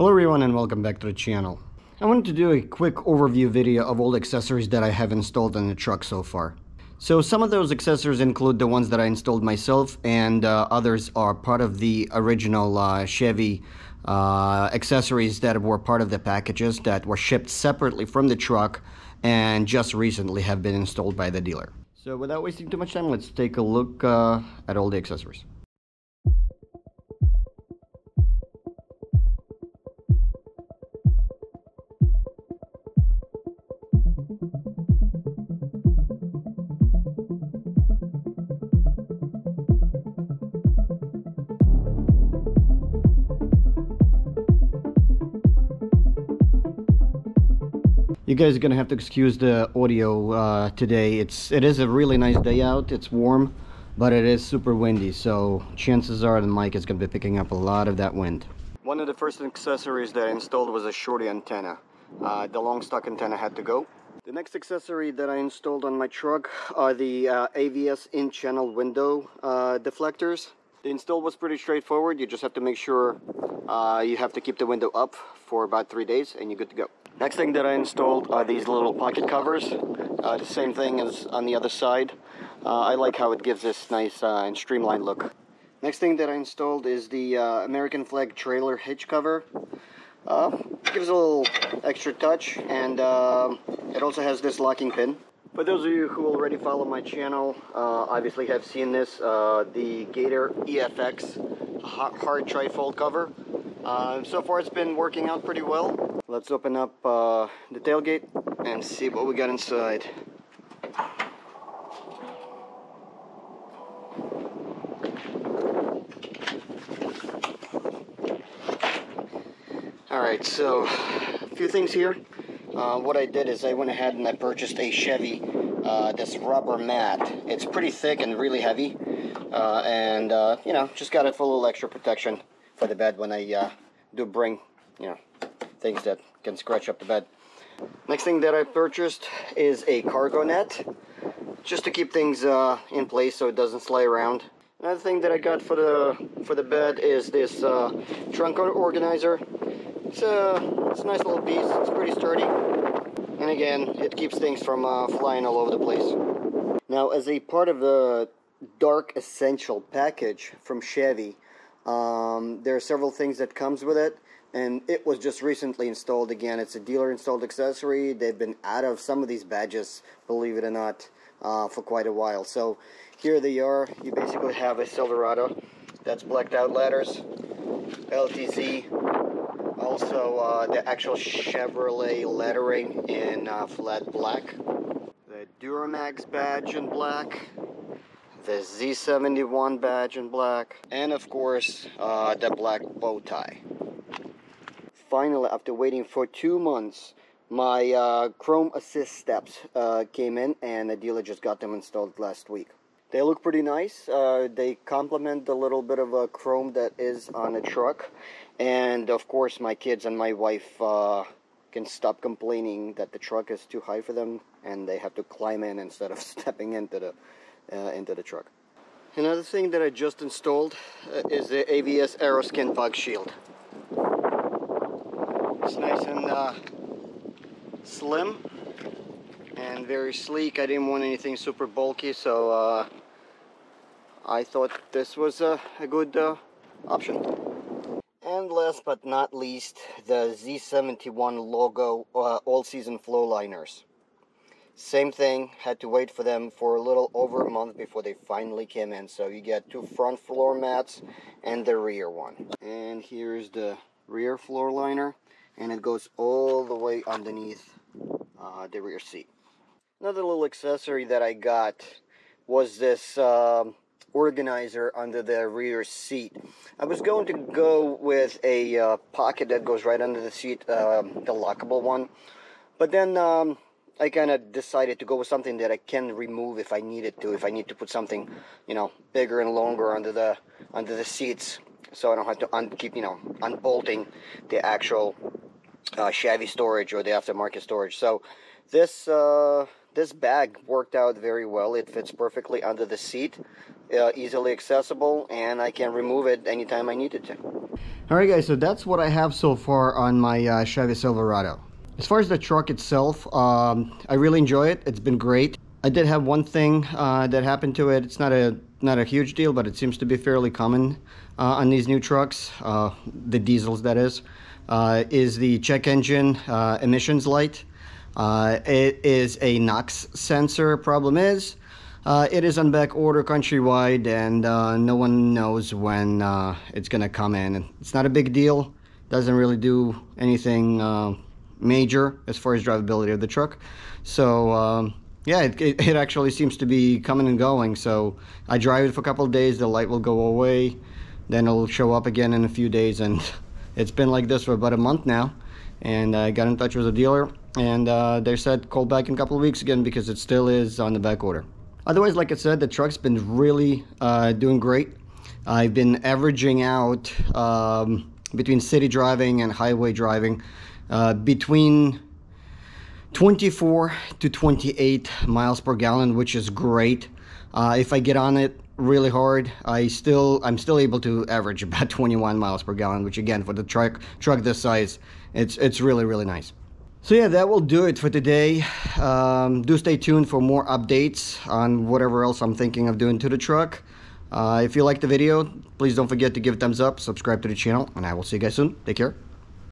Hello everyone and welcome back to the channel. I wanted to do a quick overview video of all the accessories that I have installed in the truck so far. So some of those accessories include the ones that I installed myself and uh, others are part of the original uh, Chevy uh, accessories that were part of the packages that were shipped separately from the truck and just recently have been installed by the dealer. So without wasting too much time, let's take a look uh, at all the accessories. You guys are gonna have to excuse the audio uh, today. It's it is a really nice day out. It's warm, but it is super windy, so chances are the mic is gonna be picking up a lot of that wind. One of the first accessories that I installed was a shorty antenna. Uh, the long stock antenna had to go. The next accessory that I installed on my truck are the uh, AVS in-channel window uh, deflectors. The install was pretty straightforward. You just have to make sure uh, you have to keep the window up for about three days and you're good to go. Next thing that I installed are these little pocket covers. Uh, the same thing as on the other side. Uh, I like how it gives this nice uh, and streamlined look. Next thing that I installed is the uh, American flag trailer hitch cover. Uh, gives a little extra touch and uh, it also has this locking pin. For those of you who already follow my channel, obviously have seen this, the Gator EFX hard trifold cover. so far it's been working out pretty well. Let's open up uh, the tailgate and see what we got inside. Alright, so a few things here. Uh, what I did is I went ahead and I purchased a Chevy, uh, this rubber mat. It's pretty thick and really heavy. Uh, and, uh, you know, just got it for a little extra protection for the bed when I uh, do bring, you know, things that can scratch up the bed. Next thing that I purchased is a cargo net, just to keep things uh, in place so it doesn't slide around. Another thing that I got for the for the bed is this uh, trunk organizer. It's a, it's a nice little piece, it's pretty sturdy. And again, it keeps things from uh, flying all over the place. Now, as a part of the Dark Essential package from Chevy, um, there are several things that comes with it and it was just recently installed again. It's a dealer installed accessory. They've been out of some of these badges, believe it or not, uh, for quite a while. So here they are. You basically have a Silverado that's blacked out letters, LTZ, also uh, the actual Chevrolet lettering in uh, flat black, the Duramax badge in black, the Z71 badge in black, and of course uh, the black bow tie finally, after waiting for two months, my uh, Chrome Assist steps uh, came in and the dealer just got them installed last week. They look pretty nice. Uh, they complement the little bit of a chrome that is on the truck. And of course, my kids and my wife uh, can stop complaining that the truck is too high for them and they have to climb in instead of stepping into the, uh, into the truck. Another thing that I just installed uh, is the AVS Aeroskin Bug Shield. Nice and uh, slim and very sleek. I didn't want anything super bulky, so uh, I thought this was a, a good uh, option. And last but not least, the Z71 logo uh, all-season floor liners. Same thing, had to wait for them for a little over a month before they finally came in. So you get two front floor mats and the rear one. And here's the rear floor liner and it goes all the way underneath uh, the rear seat. Another little accessory that I got was this um, organizer under the rear seat. I was going to go with a uh, pocket that goes right under the seat, uh, the lockable one, but then um, I kind of decided to go with something that I can remove if I needed to, if I need to put something, you know, bigger and longer under the under the seats, so I don't have to keep, you know, unbolting the actual uh, Chevy storage or the aftermarket storage. So this uh, this bag worked out very well. It fits perfectly under the seat. uh, easily accessible, and I can remove it anytime I needed to. Alright guys, so that's what I have so far on my uh, Chevy Silverado. As far as the truck itself, um, I really enjoy it. It's been great. I did have one thing uh, that happened to it. It's not a not a huge deal, but it seems to be fairly common uh, on these new trucks, uh, the diesels that is, is the check engine uh, emissions light. Uh, it is a NOx sensor. Problem is, it is on back order countrywide, and no one knows when it's gonna come in. It's not a big deal. Doesn't really do anything major as far as drivability of the truck. So. Um, yeah, it, it, it, actually seems to be coming and going. So I drive it for a couple of days, the light will go away, then it'll show up again in a few days. And it's been like this for about a month now. And I got in touch with the dealer, and uh, they said call back in a couple of weeks again because it still is on the back order. Otherwise, like I said, the truck's been really uh, doing great. I've been averaging out um, between city driving and highway driving uh, between 24 to 28 miles per gallon which is great uh, if I get on it really hard. I still I'm still able to average about 21 miles per gallon which again for the truck truck this size it's it's really really nice. So yeah that will do it for today. Um, do stay tuned for more updates on whatever else I'm thinking of doing to the truck. Uh, if you like the video please don't forget to give a thumbs up subscribe to the channel and I will see you guys soon. Take care